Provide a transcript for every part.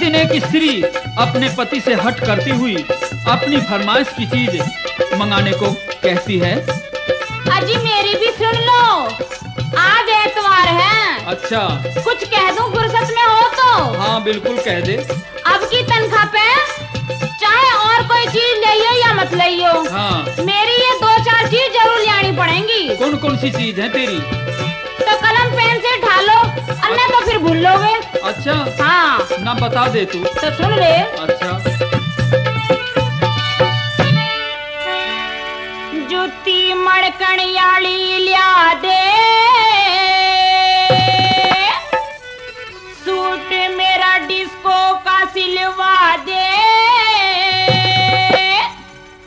दिन एक स्त्री अपने पति से हट करती हुई अपनी फरमाइश की चीज़ मंगाने को कहती है। अजी मेरी भी सुन लो। आज एतवार है। अच्छा। कुछ कह दूँ फुर्सत में हो तो? हाँ बिल्कुल कह दे। अब की तनख्वाह पे? चाहे और कोई चीज़ लियो या मत लियो हाँ। मेरी ये दो चार चीज़ ज़रूर लानी पड़ेंगी। कौन कौन सी चीज़ है तेरी? तो कलम पेन से ढालो अन्य तो फिर भूल लोगे अच्छा हाँ। ना बता दे तू। तो सुन ले। अच्छा। जूती मड़कणियाली लिया दे। सूट मेरा डिस्को का सिलवा दे।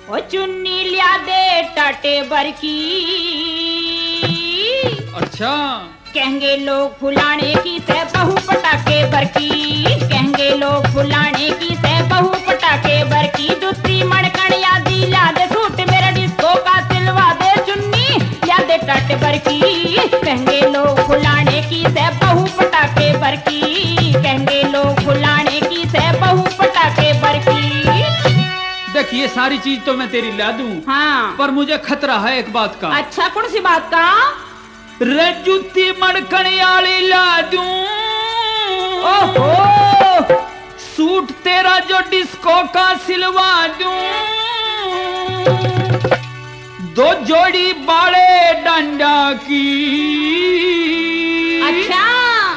ओ चुन्नी लिया दे टाटे भर की। अच्छा। कहेंगे लोग फुलाने की से बहु पटाके बरकी। कहेंगे लोग फुलाने की से बहु पटाके बरकी। दूसरी मड़कण या दिला दे सूट मेरा डिस्को का सिलवा दे चुन्नी या दे टट बरकी। कहेंगे लोग फुलाने की से बहु पटाके बरकी। कहेंगे लोग फुलाने की से बहु पटाके बरकी। देख ये सारी चीज़ तो मैं तेरी ला दूँ हाँ। पर मुझे खतरा है एक बात का। अच्छा कौन सी बात का? रे जूती मड़कने वाली ला दूँ ओहो! सूट तेरा जो डिस्को का सिलवा दूँ। दो जोड़ी बाड़े डंडा की। अच्छा।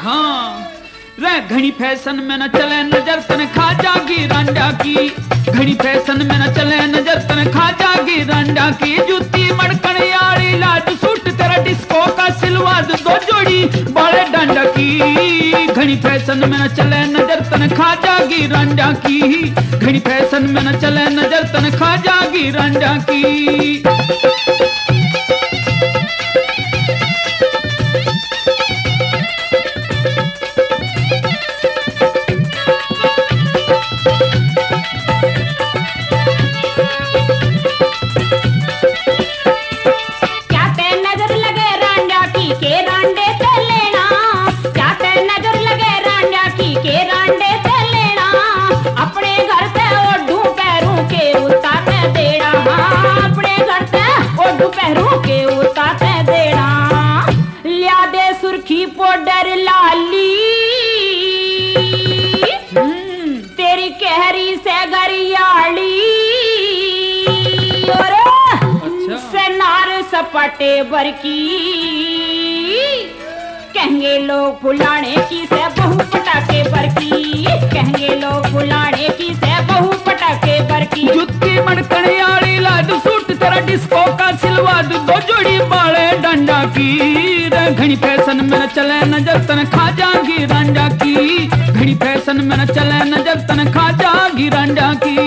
हाँ रे घनी फ़ैशन में न चले नज़र तन खा जागी रंडा की। घनी फ़ैशन में न चले, नज़र तन खा जागी। रंडा की जूती, मड़कन यारी, लाज सूट, तेरा डिस्को का सिलवा दो जोड़ी बड़े डंडा की। घड़ी फ़ैशन में न चले, नज़र तन खा जागी। रंडा की घड़ी फ़ैशन में न चले, नज़र तन खा जागी। रंडा की सपाटे बरकी। कहेंगे लोग फुलाने की से बहु पटाके बरकी। कहेंगे लोग फुलाने की से बहु पटाके बरकी। जुत्ती मड़कने वाली लाद, सूट तेरा डिस्को का सिलवा दो जोड़ी बाले डंडा की घनी फ़ैशन में न चले नज़र तन खा जागी रंडा की। घनी फ़ैशन में न चले नज़र तन खा जागी रंडा की।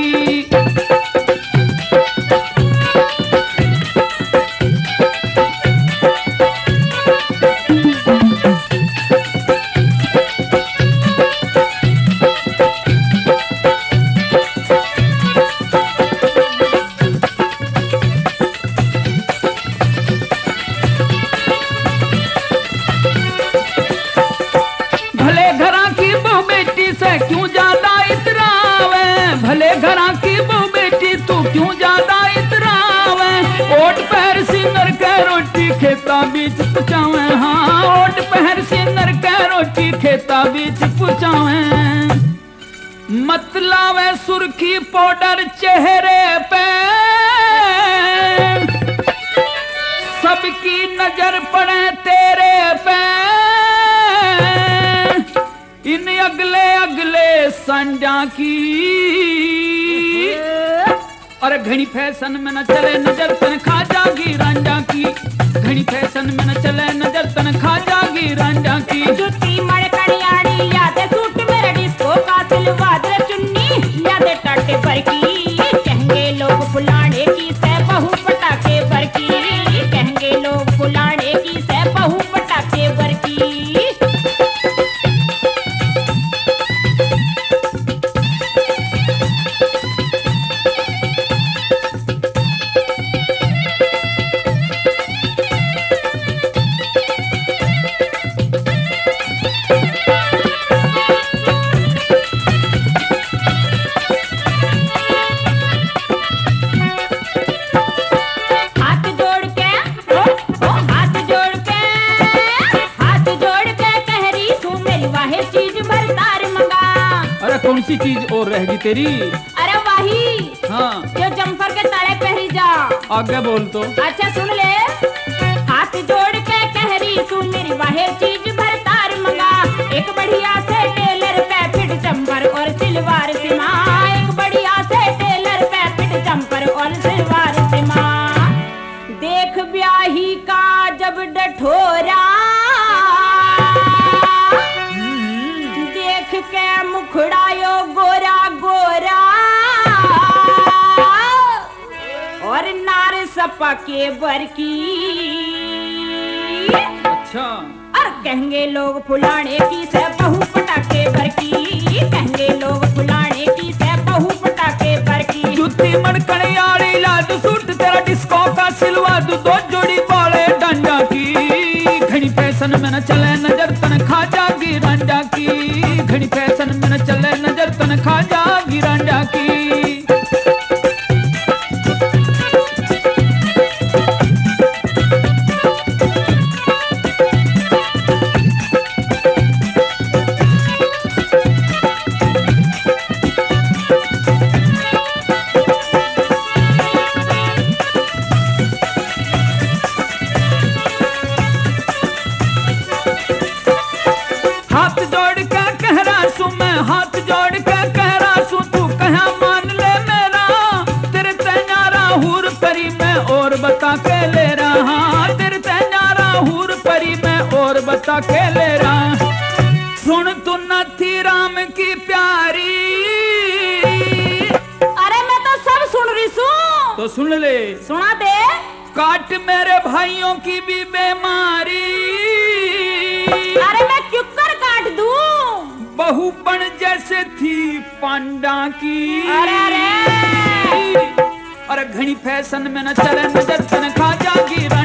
सी चीज़ और रहेगी तेरी। अरे वही। हाँ। जो जम्फर के ताले पहरी जा। आगे बोल तो। अच्छा सुन ले। हाथ जोड़ के कह रही तू मेरी वाहे चीज़ भर तार मंगा। एक बढ़िया से टेलर पे फिट जम्फर और सिलवार सिमा। एक सपा के बर की। अच्छा। और कहेंगे लोग फुलाने की से बहु पटाखे बर की। कहेंगे लोग फुलाने की से बहु पटाखे बर की। जुत्ती मणकड़े आड़ी लाड सूट तेरा डिस्को का सिलवा दू दो जो बता के ले रहा तेरे ते नारा हूर परी मैं और बता के ले रहा। सुन तू न थी राम की प्यारी। अरे मैं तो सब सुन रही सू तो सुन ले। सुना दे। काट मेरे भाइयों की भी बीमारी। अरे मैं चुक्कर काट दू? बहु बन जैसे थी पांडा की। अरे अरे। और घणी फ़ैशन में न चलन दर्शन खा जागी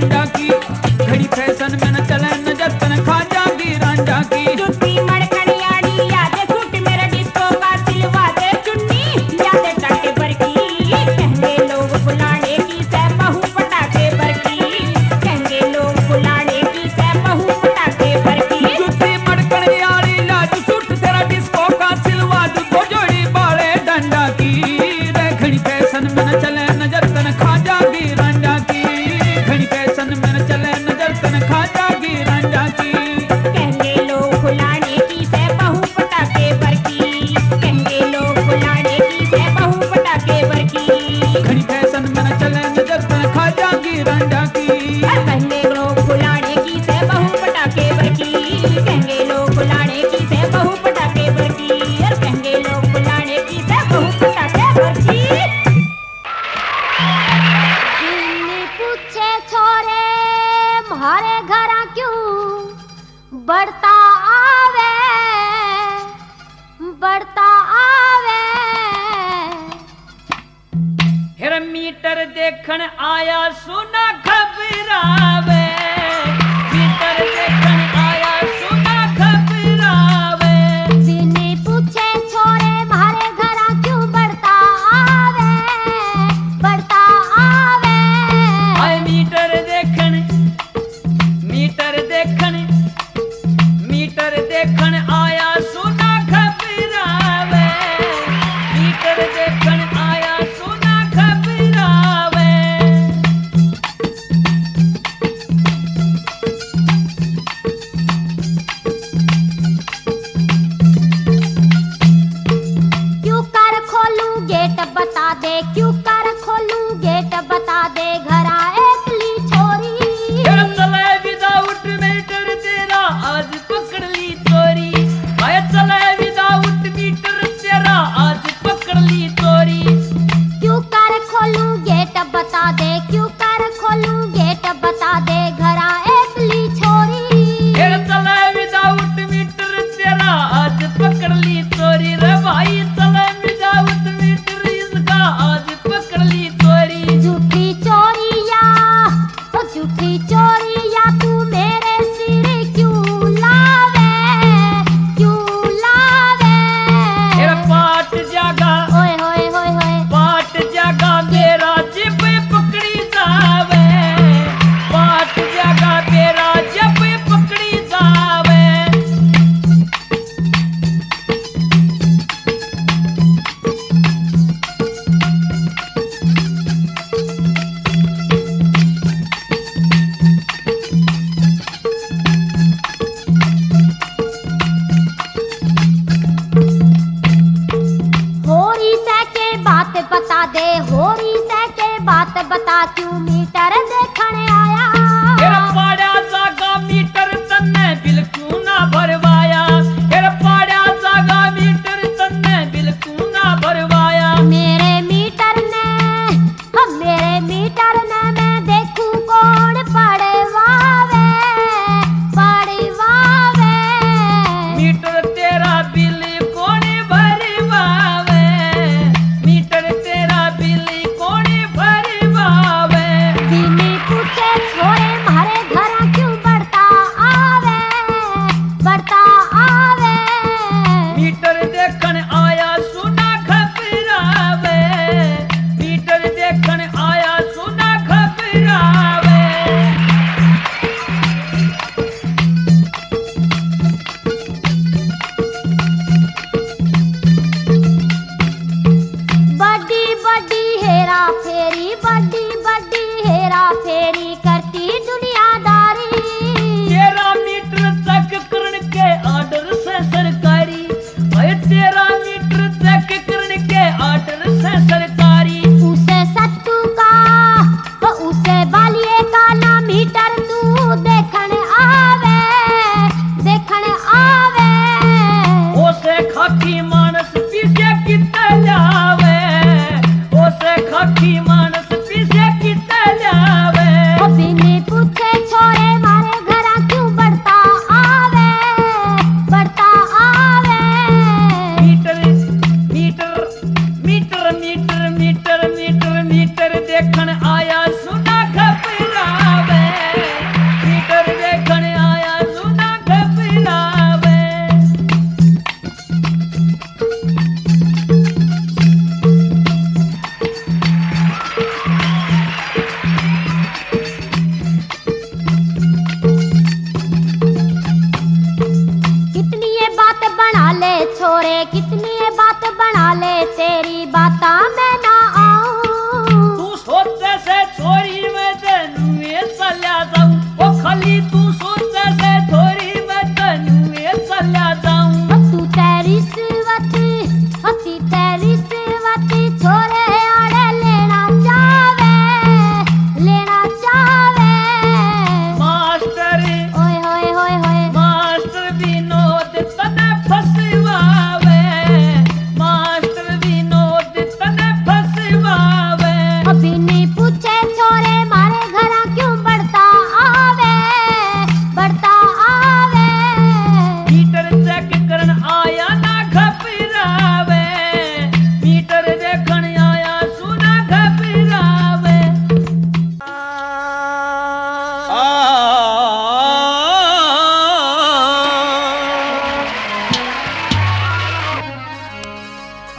देखण आया सुना घबरावे।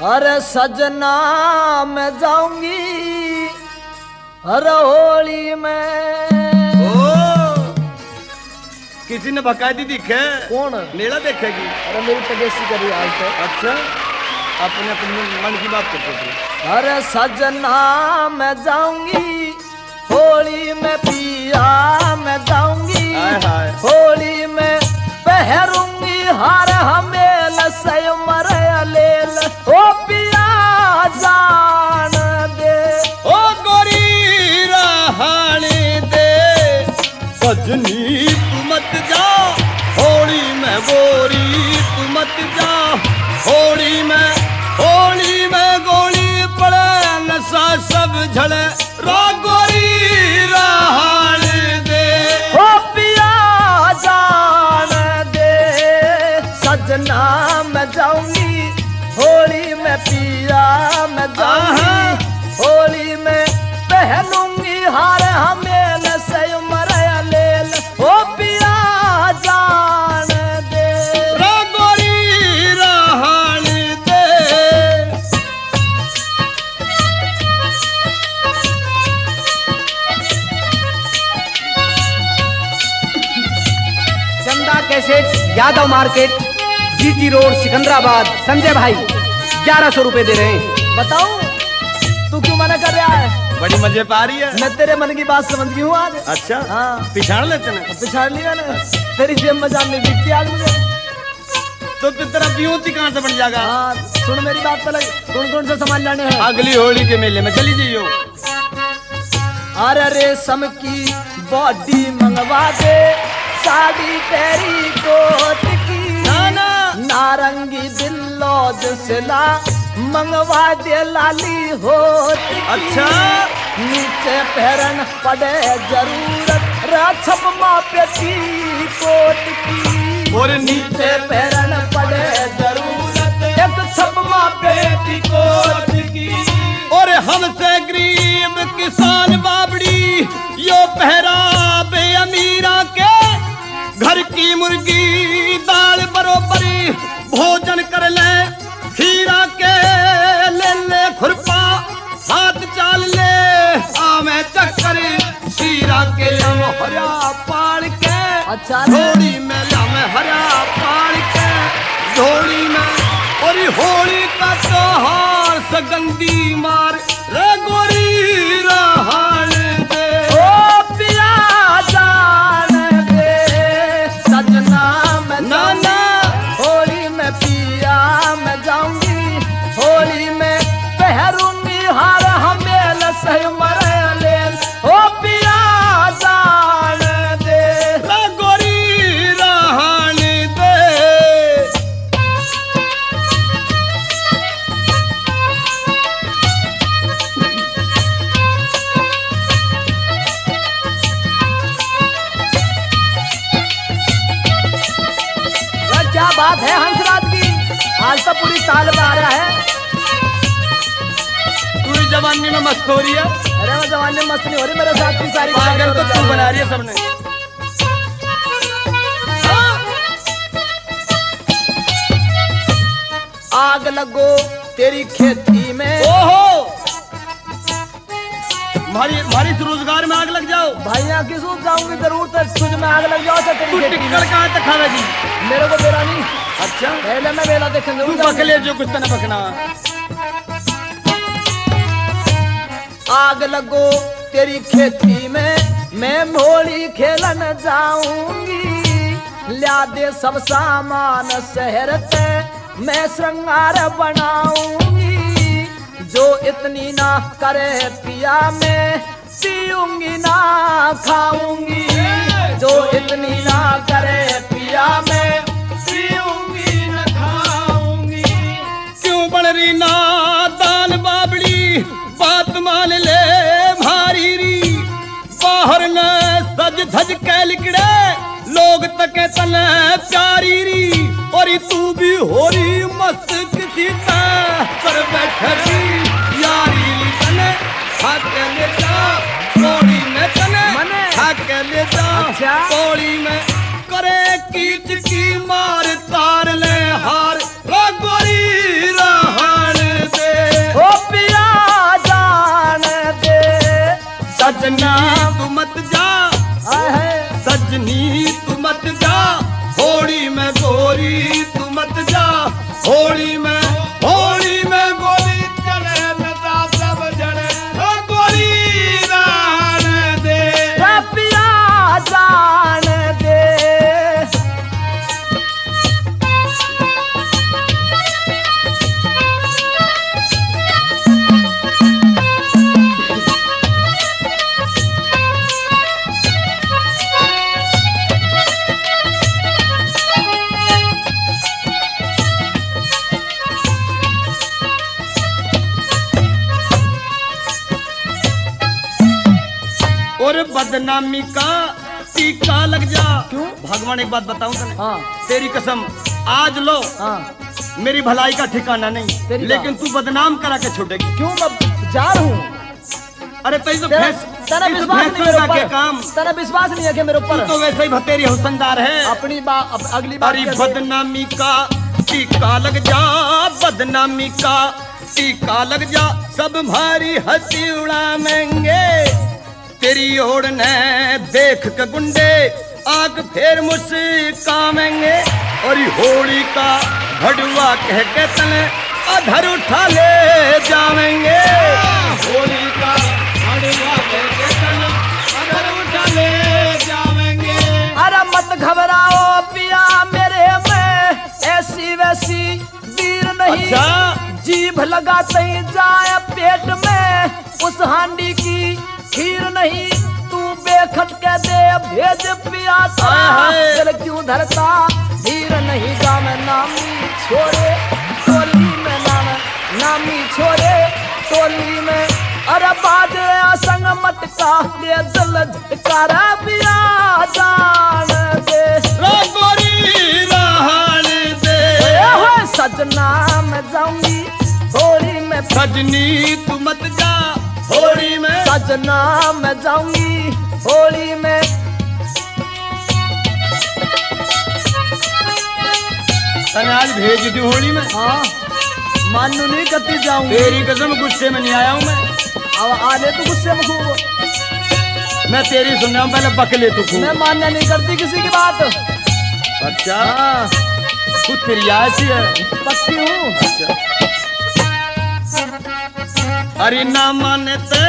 अरे सजना मैं जाऊँगी अरे होली में किसी ने बकायदी दिखे कौन? नीला देखेगी। अरे मेरी तबीयत सी कर आज तक अच्छा अपने अपने मन की बात करते थे। अरे सजना मैं जाऊँगी होली में पिया मैं जाऊँगी। होली में पहरूँगी हार हमेल सय मरे लेल। ओ पिया जान दे। ओ गोरी रहानी दे। Sajni Yadav market GT road Sikandrabad Sanjay भाई ग्यारह सौ रूपए दे रहे हैं। बताऊँ तू क्यों मना कर रहा है? बड़ी मज़े पा रही है। मैं तेरे मन की बात समझ गई हूँ आज। अच्छा हाँ। पिछाड़ लेते ना पिछाड़ लिया ना। तेरी जेब में जान नहीं दिखती आज मुझे। तो फिर तेरा ब्यूटी कहाँ से बन जाएगा? हाँ सुन मेरी बात पहले। कौन कौन सा सामान लाने हैं? अगली होली के मेले में चली जाइयो। अरे रेशम की बॉडी मंगवा दे। साड़ी तेरी कोट की। ना ना नारंगी बिल्लो जसला मंगवा दे लाली की। अच्छा। नीचे पैरन पड़े ज़रूरत राछप मापे की कोट की। और नीचे पैरन पड़े ज़रूरत एक छप मापे की कोट की। और हमसे गरीब किसान बाबड़ी यो पहरावे अमीरा के घर की मुर्गी दाल बरोबरी भोजन कर ले खीरा के ले ले खुरपा हाथ चाल ले आवे चक्कर सीरा के हम हरा पाड़ के अच्छा। झोली में लावे हरा पाड़ के झोली में और होली बात है हंसराज की। आज तो पूरी साल पर आ रहा है पूरी जवानी में मस्त हो रही है। अरे मैं जवानी में मस्त नहीं हो रही मेरे साथ की सारी पागल तो तू बना रही है सबने। आग लगो तेरी खेती हमारी इस रोज़गार में आग लग जाओ। भाइया किस रूप जाऊँगी ज़रूर तो तुझ में आग लग जाओ तो में। कहाँ तक खावेगी मेरे को बेरा नहीं। अच्छा। पहले मैं बेला देखेंगे तू जाऊँगी। बकले जो कुछ तना बकना। आग लगो तेरी खेती में मैं होली खेलन जाऊँगी। लिया दे सब सामान शहर पे मैं श्रृंगार बनाऊँगी। जो इतनी ना करे पिया मैं, पीऊँगी ना, खाऊँगी। जो इतनी ना करे पिया मैं, पीऊँगी ना, खाऊँगी। क्यों बन रही नादान बाबड़ी? बात मान ले भारी री। बाहर न सज धज के लिकड़े। लोग तके तन प्यारी री और तू भी हो रही मस्त किसी पर बैठी यारी तने हाथ ले जा कोड़ी में तने मने। हाथ ले जा अच्छा। कोड़ी में करे कीच की मार तार ले हार रगोरी रहन दे ओ पिया जान दे सजना बदनामी का टीका लग जा। क्यों? भगवान एक बात बताऊँ तने हाँ। तेरी कसम आज लो। हाँ। मेरी भलाई का ठिकाना नहीं। तेरी लेकिन तू बदनाम करा के छोड़ेगी क्यों? मैं जा रहा हूँ। अरे तई तो तेरा भैंस तेरा विश्वास नहीं मेरे ऊपर काम। तेरा विश्वास नहीं है कि मेरे ऊपर। तो वैसे ही भतेरी हुसनदार है। अपनी बात अगली बात अरे बदनामी का टीका लग जा। बदनामी का टीका लग जा। सब भारी हँसी उड़ावेंगे तेरी ओर ने देख के गुंडे आग फेर मुस्कावेंगे। और होली का भड़ुआ कह के तने अधर उठा ले जावेंगे। होली का भड़ुआ कह के तने अधर उठा ले जावेंगे। अरे मत घबराओ पिया मेरे में ऐसी वैसी वीर नहीं। अच्छा। जीभ लगाते ही जाए पेट में उस हांडी की खीर नहीं तू बेखट के दे भेज हाय। दिल क्यों धरता? धीर नहीं गा मैं नामी छोरे टोली में नाम नामी छोरे टोली में। अरे बाजे संग मटका दे दिल झटकारा पिया जान दे। सजना मैं जाऊँगी होली में सजनी तू मत जा। होली में सजना मैं जाऊँगी होली में। तने आज भेज दी होली में। हाँ मानू नहीं करती जाऊँगी। तेरी कसम गुस्से में नहीं आया हूँ मैं। अब आने तो गुस्से में खूब। मैं तेरी सुन रहा हूँ पहले बकले तू खूब। मैं मान्य नहीं करती किसी की बात। अच्छा? हाँ। तू तेरी ऐसी है पक्की हूँ। अरे ना माने ते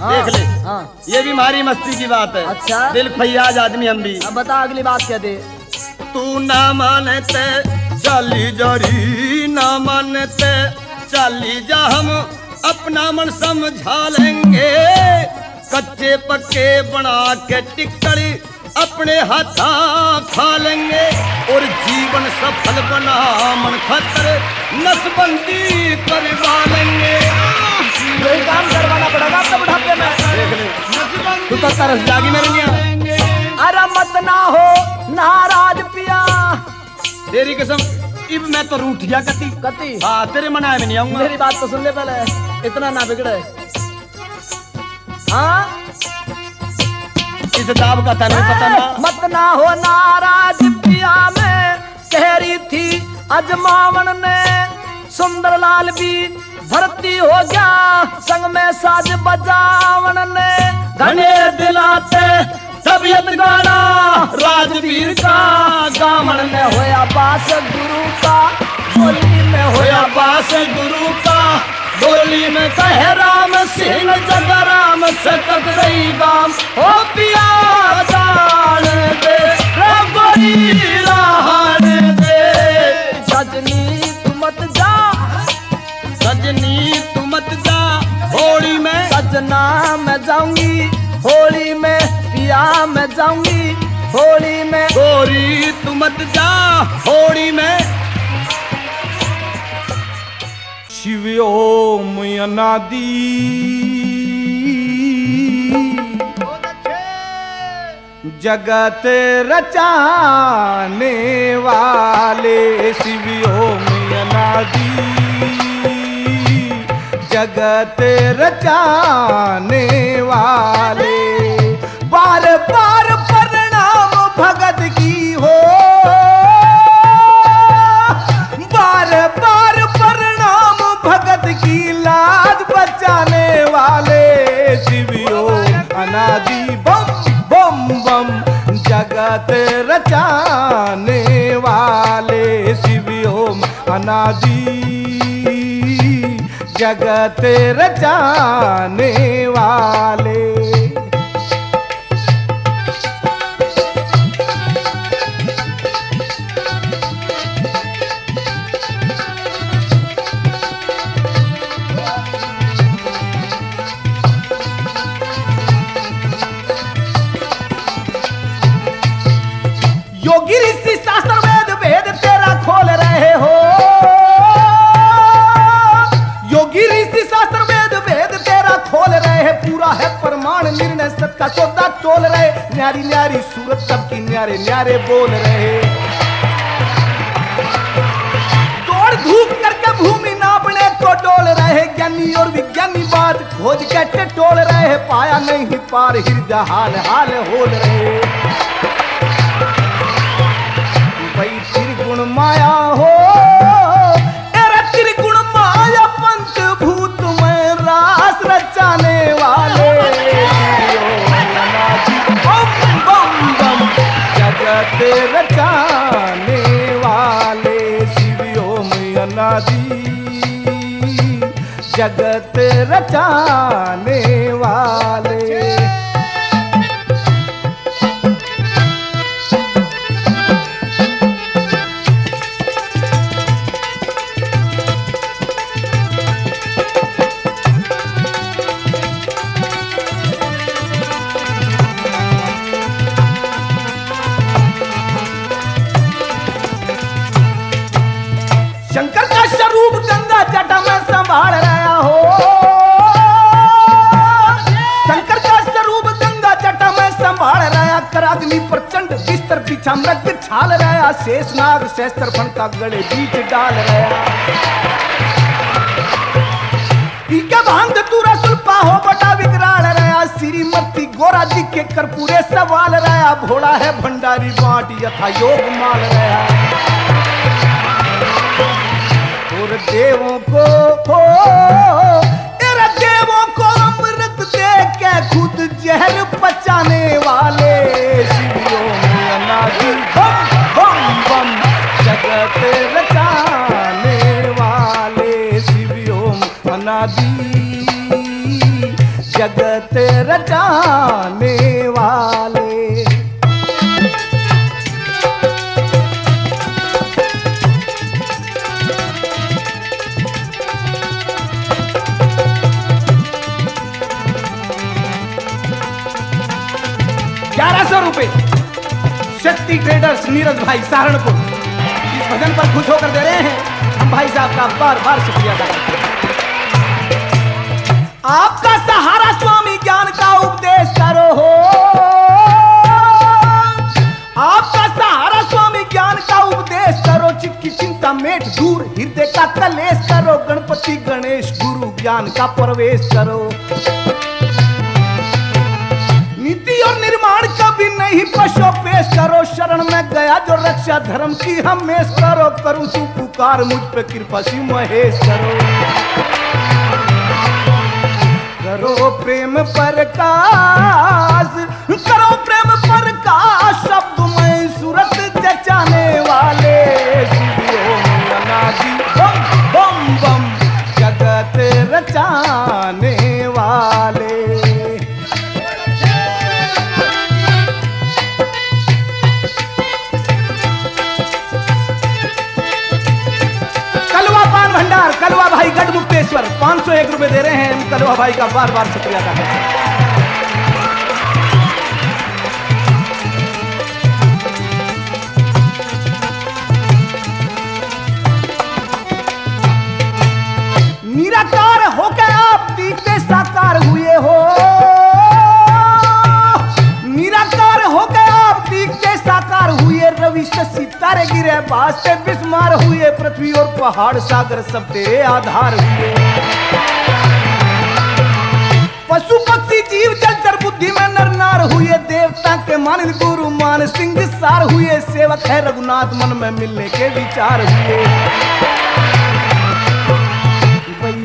हाँ, देख ले। हाँ। ये भी हमारी मस्ती की बात है। अच्छा। दिल फैयाज आदमी हम भी। अब बता अगली बात क्या दे। तू ना माने मानते चली जरी ना मानते। चली जा हम अपना मन समझा लेंगे। कच्चे पक्के बना के टिकड़ी अपने हाथा खा लेंगे और जीवन सफल बना मन खतर नसबंदी करवा लेंगे। यही काम करवाना पड़ेगा अब तो बुढ़ापे में? तू तो तरस जागी मेरे अरे मत ना हो नाराज़ पिया। तेरी कसम इब मैं तो रूठ गया कती। कति? हाँ तेरे मनाए में नहीं आऊँगा। मेरी बात तो सुन ले पहले। इतना ना बिगड़े। हाँ? दाब का तने पता ना मत ना हो नाराज़ पिया में, कह रही थी अजमावन ने। सुंदर लाल भी भर्ती हो गया, संग में साज बजावन ने। घने दिलाते, तबियत गाना राजवीर का। गामन में होया पास गुरु का, बोली में होया पास गुरु का। बोली में कहे राम सिंह, जग राम सकत रही गाम हो पिया दे सजनी जा सजनी जा। होली में सजना मैं जाऊँगी, होली में पिया मैं जाऊँगी। होली में गोरी तू मत जा, होली में शिव ओम अनादि। जगत रचाने वाले शिव ओम अनादि। जगत रचाने वाले। बार बार प्रणाम भगत की हो। बम जगत रचाने वाले शिव ओम अनादि। जगत रचाने वाले का सौदा तोल रहे। न्यारी न्यारी, सूरत सबकी न्यारे न्यारे बोल रहे। दौड़ धूप करके भूमि नापने को डोल रहे। ज्ञानी और विज्ञानी बात खोज के टटोल रहे पाया नहीं पार, हृदय हाल हाल होल रहे। भाई त्रिगुण माया हो। जगत रचाने वाले। बिस्तर बिछा मृग छाल रहा, शेष नाग शस्त्र फन गले बीच डाल रहा। पीके भाँग तूरा सुल्पा हो बटा विकराल रहा, श्रीमती गोरा जी के कर्पूरे सवाल रहा, भोला है भंडारी बांट यथा योग माल रहा। और देवों को, हो तेरे देवों को अमृत दे के खुद जहर पचाने वाले। जगत रचाने वाले शिवियों में अनादि जगत रचाने वाले। ग्यारह सौ रुपए। शक्ति ट्रेडर्स नीरज भाई सहारनपुर भजन पर खुश होकर दे रहे हैं। हम भाई साहब का बार बार शुक्रिया अदा करते हैं। आपका सहारा स्वामी ज्ञान का उपदेश करो हो। आपका सहारा स्वामी ज्ञान का उपदेश करो। चित्त की चिंता मेट दूर, हृदय का कलेश करो। गणपति गणेश गुरु ज्ञान का प्रवेश करो। नहीं पशु पेश करो, शरण में गया जो रक्षा धर्म की हमेश करो। करूँ तू पुकार, मुझ पे कृपा सी महेश करो। करो प्रेम प्रकाश, करो प्रेम प्रकाश, शब्द में सूरत जचाने वाले। बम बम बम, जगत रचाने पाँच सौ एक रुपए दे रहे हैं। तलवा भाई का बार बार शुक्रिया अदा करते हैं। निराकार होकर आप दिखते साकार हुए हो। रवि से सितारे गिरे बास से बिस्मार हुए पृथ्वी और पहाड़ सागर सब तेरे आधार हुए। पशु, पक्षी, जीव जलचर बुद्धि में नर नार हुए देवता के मान, गुरु, मान, सिंह, सार हुए सेवक है रघुनाथ मन में मिलने के विचार हुए।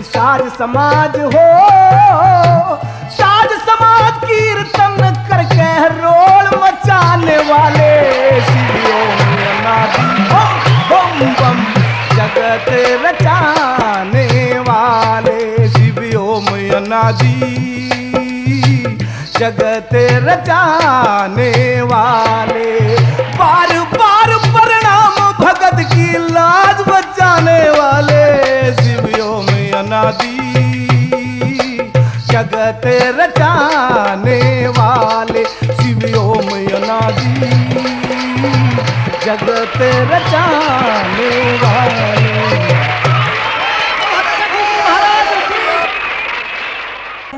साज समाज हो रोल मचाने वाले अनादि। बम बम जगत रचाने वाले शिवियों में अनादि। जगत रचाने वाले। बार बार प्रणाम भगत की लाज बचाने वाले शिवियों में अनादि। जगत रचाने वाले जगत रचाने वाले।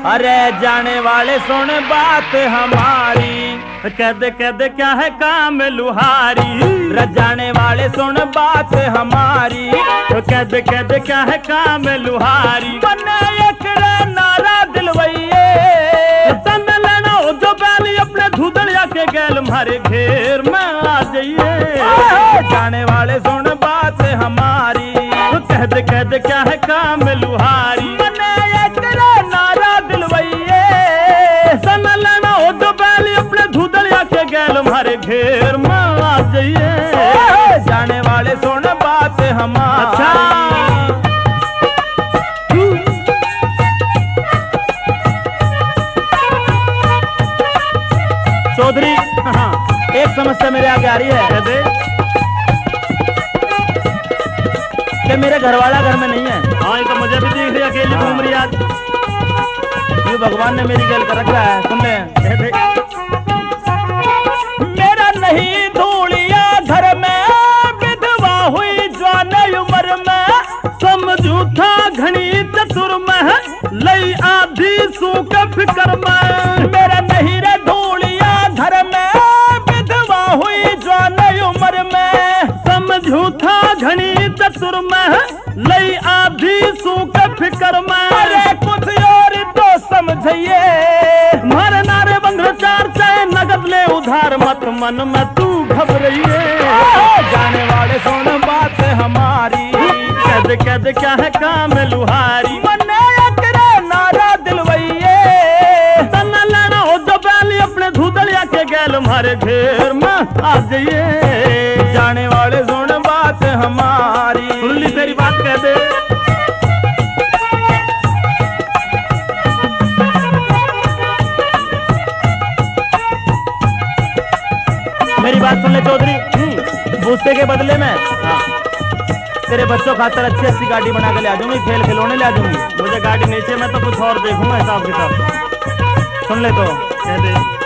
अरे जाने वाले सुन बात हमारी, कद कद क्या है काम लुहारी। रे जाने वाले सुन बात हमारी, कद कद क्या है काम लुहारी। बने एक नारा दिलवैये गैल मारे घेर में आ जाइए। जाने वाले सुन बात हमारी। कहद कहद, क्या है काम लुहारी? नारा तो घेर में आ जाइए। जाने वाले सुन बात हमारी। समस्या मेरे आगे आ रही है कैसे कि मेरे घरवाला घर में नहीं है? हाँ ये तो मुझे भी देख रही अकेली घूम रही आज। ये भगवान ने मेरी गल कर रखा है सुनने? मेरा नहीं धूलिया घर में विधवा हुई जवान उम्र में समझू था घनी चतुर में लई आधी सूख फिकर में। अरे कुछ और तो समझिए। मारे नारे बंधु चार चाहे नगद ले उधार मत मन में तू घबराइए। जाने वाले सुन बात हमारी। कद कद क्या है काम लुहारी। हो के गैल मारे घेर में आ जाइए। जाने वाले सुन बात हमारी। के बदले में? हाँ। तेरे बच्चों खातर अच्छी अच्छी गाड़ी बना के ले आ जाऊँगी खेल खिलौने ले आ जाऊँगी। मुझे गाड़ी नीचे मैं तो कुछ और देखूँगा हिसाब किताब। सुन ले तो। कह दे।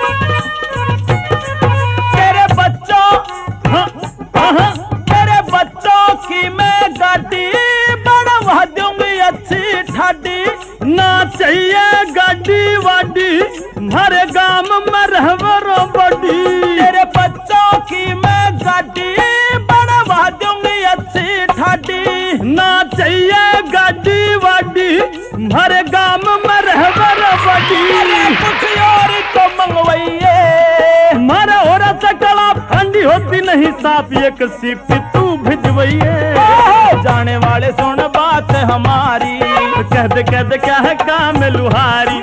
होती नहीं साफ़ एक सीपी तू भिजवइए। जाने वाले सुन बात हमारी। कह दे कह दे क्या है काम लुहारी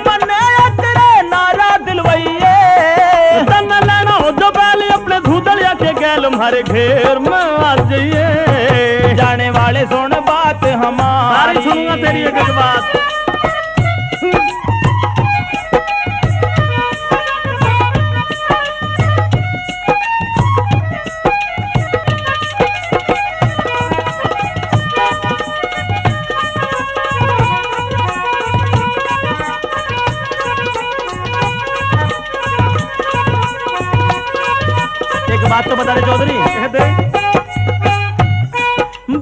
हमारे घेर में आ जाइए जाने वाले सुन बात हमारी। सुनूँगा तेरी एक बात। बात तो बता दे चौधरी।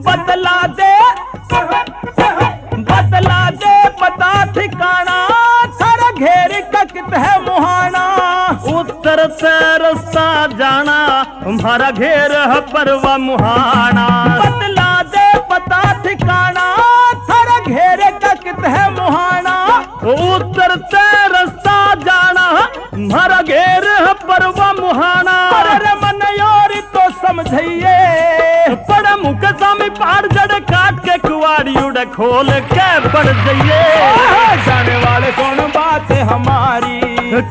बदला दे बदला दे पता ठिकाना, सर घेर ककित है मुहाना। उत्तर से रास्ता जाना हमारा घेर है परवा मुहाना। बदला दे पता ठिकाना, सर घेर ककित है मुहाना। उत्तर से रास्ता जाना हमारा घेर है परवा मुहाना। समझिए बड़ा मुख सामी पार जड़ काट के कुआड़ी उड़ खोल के बढ़ जाइए जाने वाले कौन बात है हमारी?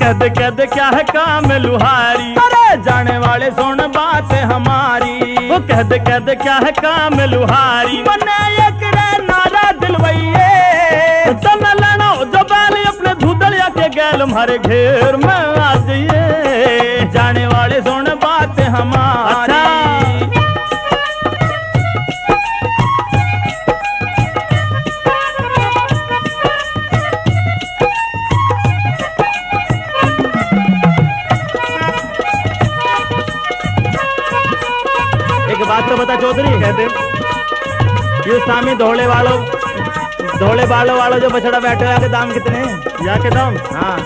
कद कद क्या है काम लुहारी? अरे जाने वाले सुन बात है हमारी? वो कद कद क्या है काम लुहारी? बने एक रे नारा दिलवइए तन लेना जो बैल अपने धूदलिया के गैल हमारे घेर में आ जाइए जाने वाले सुन बात है हमारी? जो बछड़ा बैठे हैं के दाम कितने हैं? या के दाम? हाँ।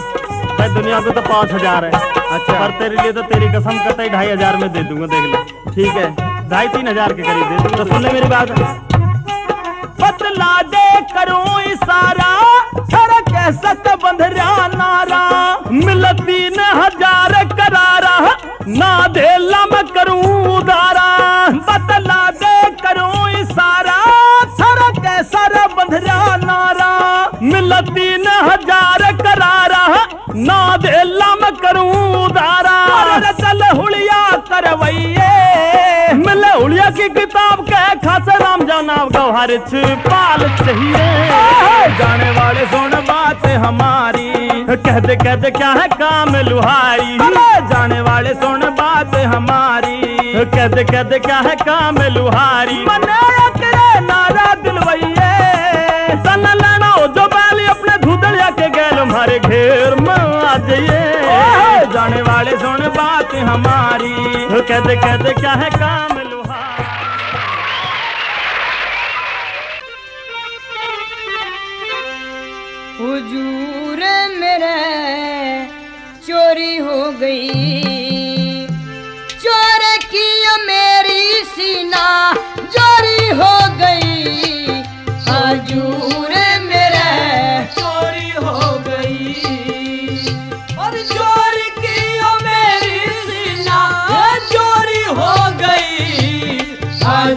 भाई दुनिया में तो पाँच हज़ार है। अच्छा। पर तेरे लिए तो तेरी कसम कतई ढाई हज़ार में दे दूँगा देख ले। ठीक है। ढाई तीन हज़ार के करीब दे दूँगा तो सुन ले मेरी बात। बदला दे करूँ इशारा कैसा तो बंधरा नारा। मिल तीन हज़ार करारा ना दे लम करूँ उदारा। बदला दे करूँ इशारा छड़ कैसा रे बंधरा नारा मिल तीन हज़ार करारा ना दे लम करूँ उदारा चल हुलिया करवइए मिले हुलिया की किताब के खासे राम जाना गौहर पाल चाहिए। जाने वाले सुन बात हमारी कह दे कह दे क्या है काम लुहारी। जाने वाले सुन बात हमारी कह दे कह दे क्या है काम लुहारी। मने हमारे घेर में आ जाइए जाने वाले सुन बात हमारी। कहते कहते क्या है काम लोहा? हुजूर मेरे चोरी हो गई।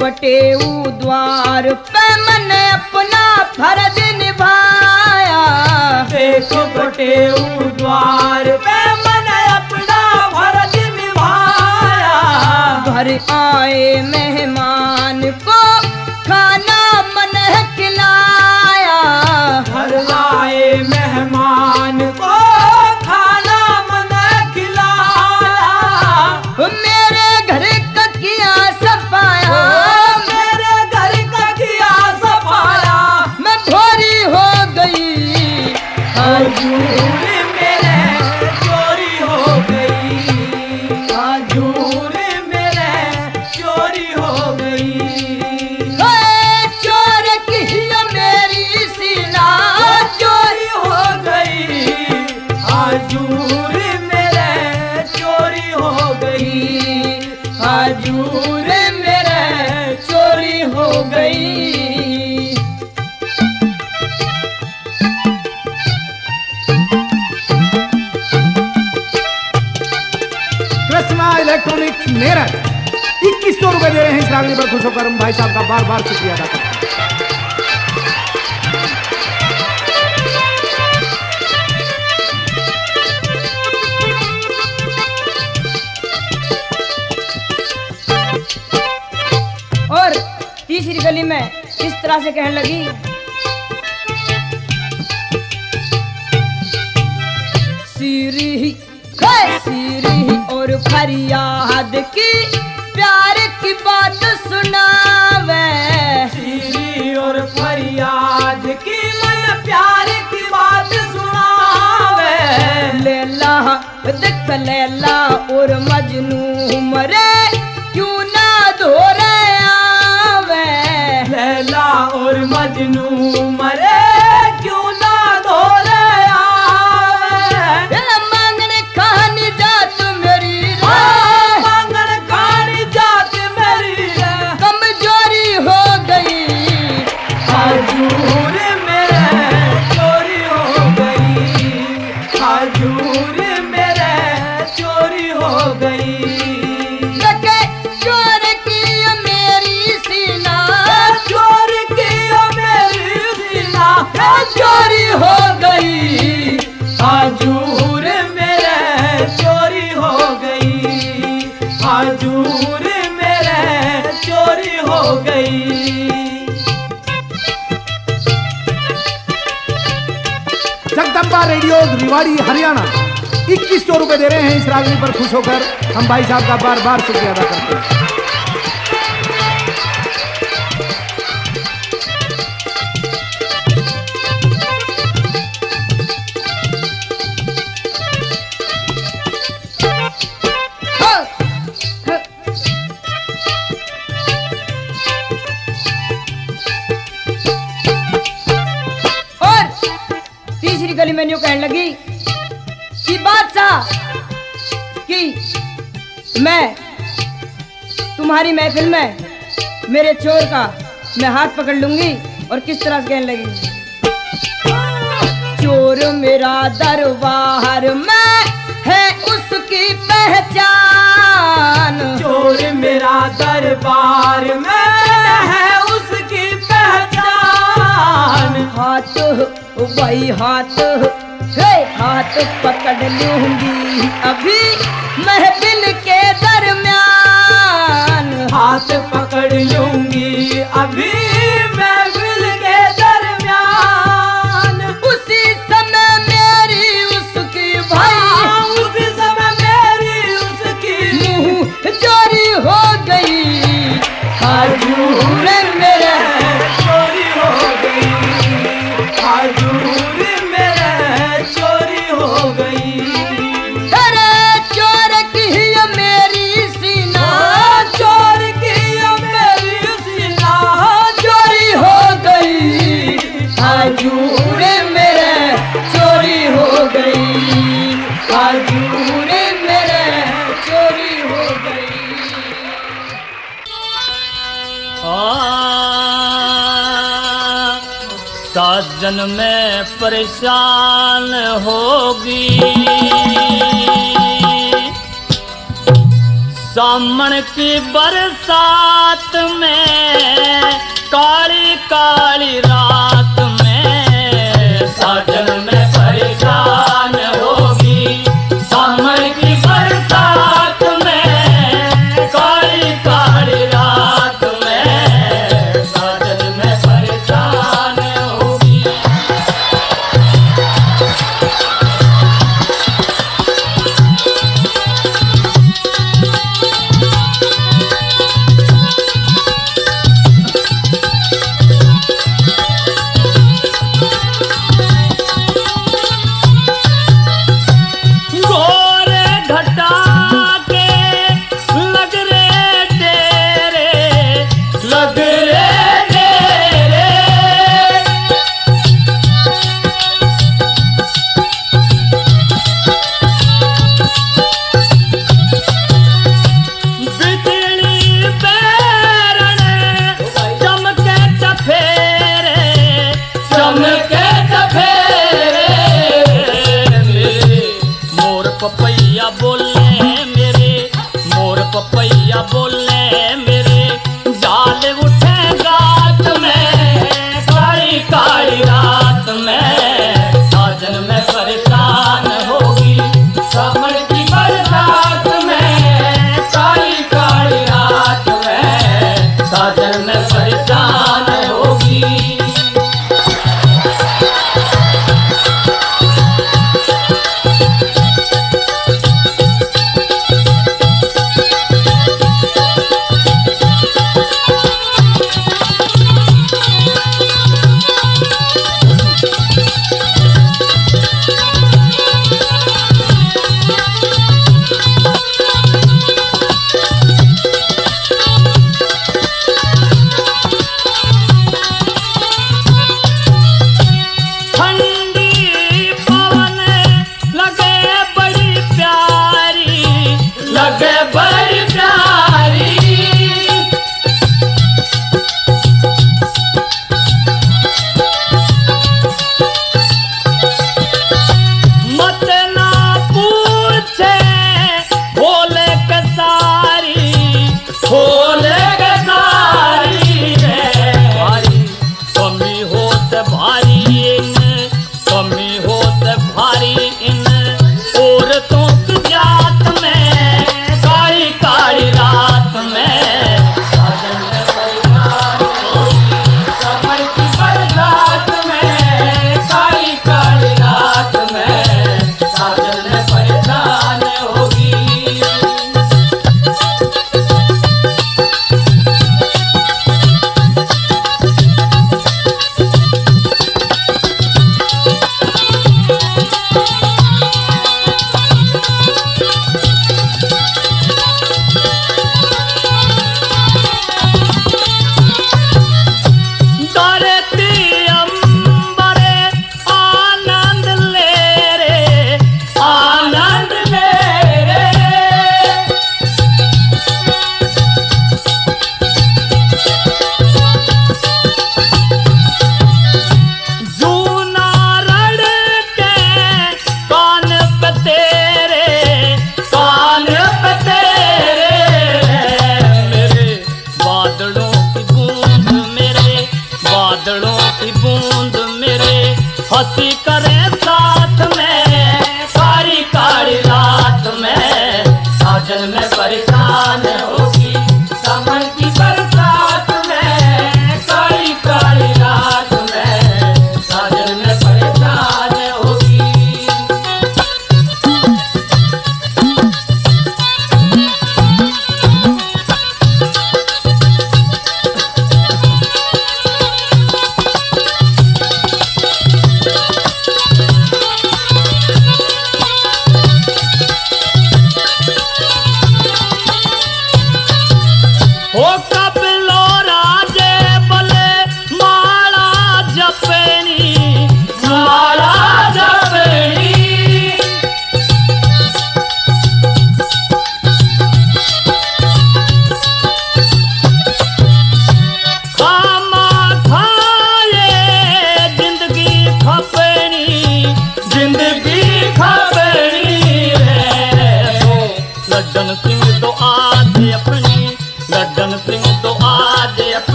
बटे द्वार पे मैंने अपना फ़र्ज़ निभाया। देखो बटे द्वार पे मैंने अपना फ़र्ज़ निभाया। घर आए मेहमान मेरठ इक्कीस सौ रुपए दे रहे हैं इस रागनी पर खुश होकर। भाई साहब का बार बार शुक्रिया अदा और तीसरी गली में इस तरह से कहने लगी, सीरी सीरी और फरियाद की प्यार की बात सुनावे। सीरी और फरियाद की मन प्यार की बात सुनावे। लेला देख लेला और मजनू चोर की मेरी सीना चोर की मेरी सीना चोरी हो गई। हजूर मेरे चोरी हो गई। हजूर मेरे चोरी हो गई। जगदम्बा रेडियो रिवाड़ी हरियाणा। इक्कीस सौ रुपए दे रहे हैं इस रागनी पर खुश होकर। हम भाई साहब का बार बार शुक्रिया अदा करते हैं। गली में कहने लगी मैं तुम्हारी महफिल में मेरे चोर का मैं हाथ पकड़ लूँगी और किस तरह से कहने लगी चोर मेरा दरबार में है उसकी पहचान। चोर मेरा दरबार में है उसकी पहचान। हाथ वही हाथ हे हाथ पकड़ लूँगी। अभी महफिल हाथ पकड़ लूँगी। अभी महफिल के दरमियान। उसी समय मेरी उसकी भाई उसी समय मेरी उसकी मुँह चोरी हो गई। भजन में परेशान होगी। सामन की बरसात में काली काली रात में साज பாட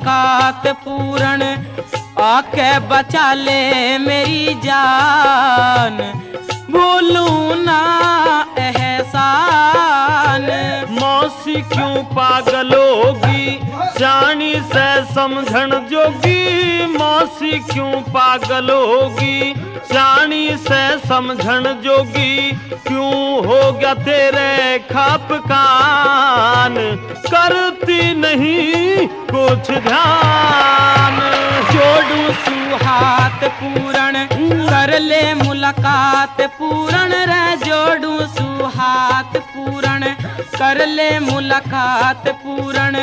मुलाकात पूरण आके बचा ले मेरी जान। भूलू ना एहसान। मौसी क्यों पागल होगी? जानी से समझण जोगी। मौसी क्यों पागल होगी? से समझण जोगी, क्यों हो गया तेरे खाप करती नहीं कुछ ध्यान। जोड़ू सुहात पूरण, कर ले मुलाकात पूरण रे। जोड़ू सुहात पूरण, कर ले मुलाकात पूरण।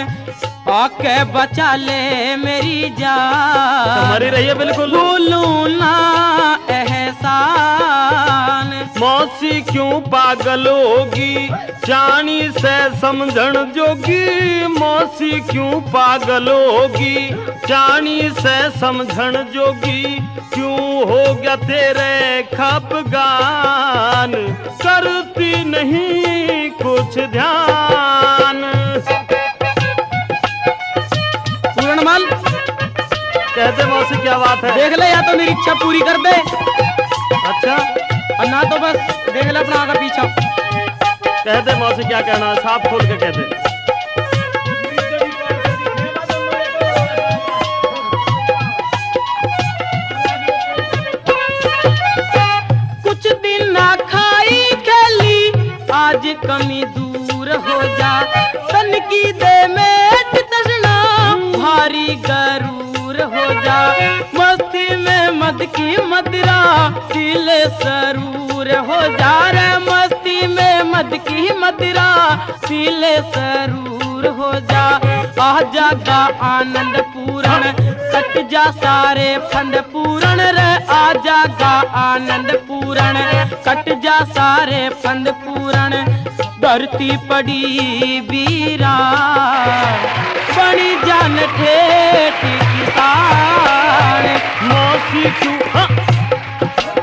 आके बचा ले मेरी जान। रही है बिल्कुल। भूलू ना एहसान। मौसी क्यों पागल होगी? जानी से समझण जोगी। मौसी क्यों पागल होगी? जानी से समझण जोगी। क्यों हो गया तेरे खपगान करती नहीं कुछ ध्यान। कहते मौसी क्या बात है? देख ले या तो मेरी इच्छा पूरी कर दे। अच्छा? और ना तो बस देख ले अपना आगे पीछा। कहते मौसी क्या कहना है? साफ़ खोल के कहते कुछ दिन ना खाई खेली आज कमी दूर हो जा। तन की दे में तसना भारी हो जा। मस्ती में मद की मदरा, दिल सरूर हो जा रे। मस्ती में मद की मदरा, दिल सरूर हो जा। आ जागा आनंद पूरण, कट जा सारे फंद पूरण रे। आ जागा आनंद पूरण, कट जा सारे फंद पूरण। धरती पड़ी बीरा बड़ी जान ठेठ किसान। मौसी क्यों हाँ।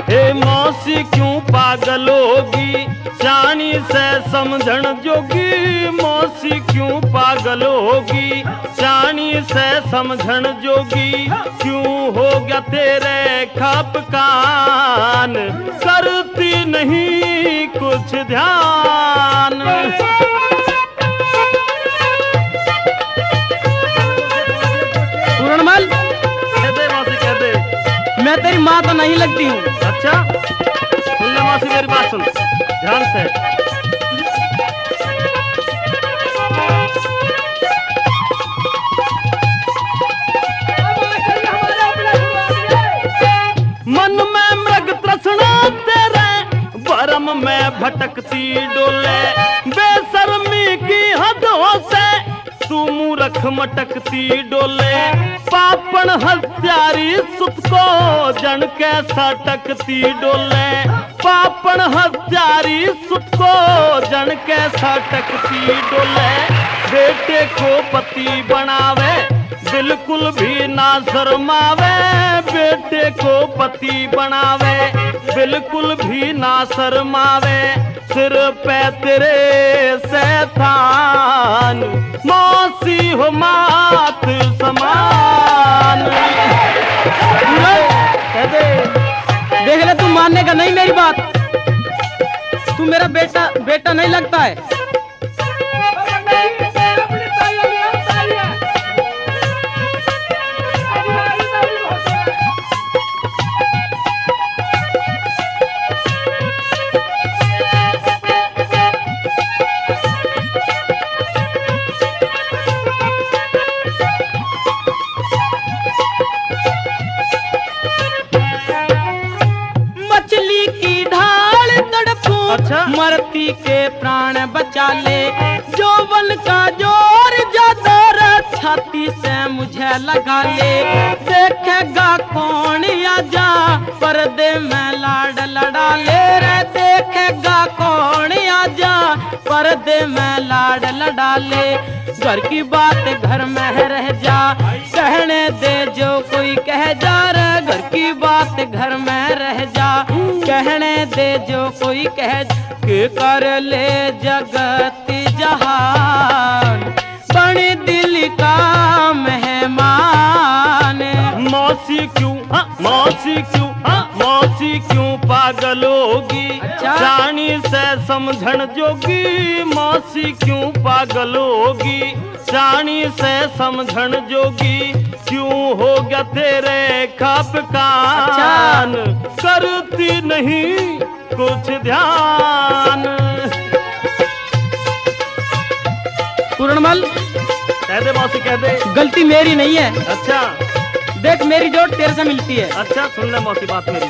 हे मौसी क्यों पागल होगी? जानी से समझण जोगी। मौसी क्यों पागल होगी? जानी से समझण जोगी। क्यों हो गया तेरे खपकान करती नहीं कुछ ध्यान। मैं तेरी माँ तो नहीं लगती हूँ। अच्छा? सुन ले मौसी, मेरी बात सुन। ध्यान से। मन में मृग तृष्णा तेरे भरम में भटकती डोले। बेशर्मी की हदों से तू मूर्ख मटकती डोले, पापन हत्यारी सुत को जन कैसा टकती डोले। पापन हत्यारी सुत को जन कैसा टकती डोले। बेटे को पति बनावे, बिल्कुल भी ना शर्मावे। बेटे को पति बनावे, बिल्कुल भी ना शर्मावे। सिर पे तेरे सैतान, मौसी हो मात समान। दे देख ले, तू मानने का नहीं मेरी बात। तू मेरा बेटा बेटा नहीं लगता है। प्राण बचा ले जोवन का ज़ोर ज़्यादा छाती से मुझे लगा ले देखेगा कौन आजा पर्दे में लाड लड़ा ले रे। देखेगा कौन आजा पर्दे में लाड लड़ा ले घर की बात घर में रह जा, कहने दे जो कोई कह जा रे। घर की बात घर में रह जा, कहने दे जो कोई कह के कर ले जगत जहान। बड़े दिल का मेहमान। मौसी क्यों? हाँ, मौसी क्यों? हाँ, मौसी क्यों पागल होगी? अच्छा। रानी से समझण जोगी मौसी क्यों पागल होगी? रानी से समझण जोगी क्यों हो गया तेरे खाप कान करती नहीं कुछ ध्यान। पूर्णमल कह दे मौसी कह दे। गलती मेरी नहीं है। अच्छा। देख मेरी डोट तेरे से मिलती है। अच्छा सुन ले मौसी बात मेरी।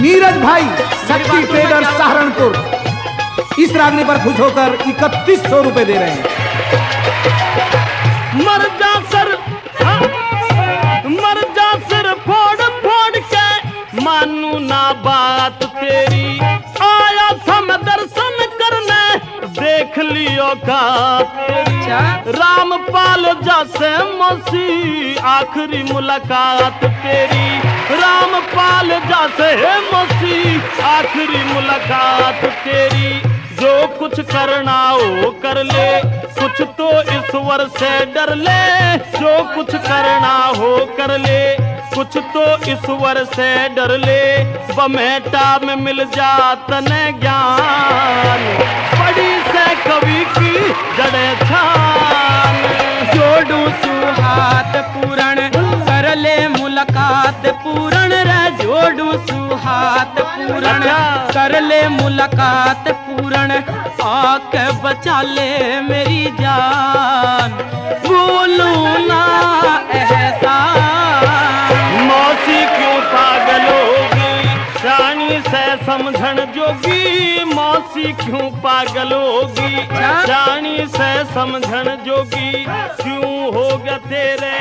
नीरज भाई शक्ति ट्रेडर सहारनपुर। इस रागनी पर खुश होकर इकतीस सौ रुपए दे रहे हैं। मर जा मानू ना बात तेरी। आया था मैं दर्शन करने देख लियो का रामपाल जैसे मौसी आखिरी मुलाकात तेरी। रामपाल जैसे मौसी आखिरी मुलाकात तेरी। जो कुछ करना हो कर ले कुछ तो ईश्वर से डर ले। जो कुछ करना हो कर ले कुछ तो ईश्वर से डर ले बमेटा में मिल जात न ज्ञान। बड़ी से कवि की जड़े छान। जोड़ू सुहात पूरण, कर ले मुलाकात पूरण रे। जोड़ू सुहात पूरण, कर ले मुलाकात पूरण, आके बचा ले मेरी जान। बोलू ना से समझण जोगी मौसी क्यों पागल होगी? जानी से समझण जोगी क्यों हो गया तेरे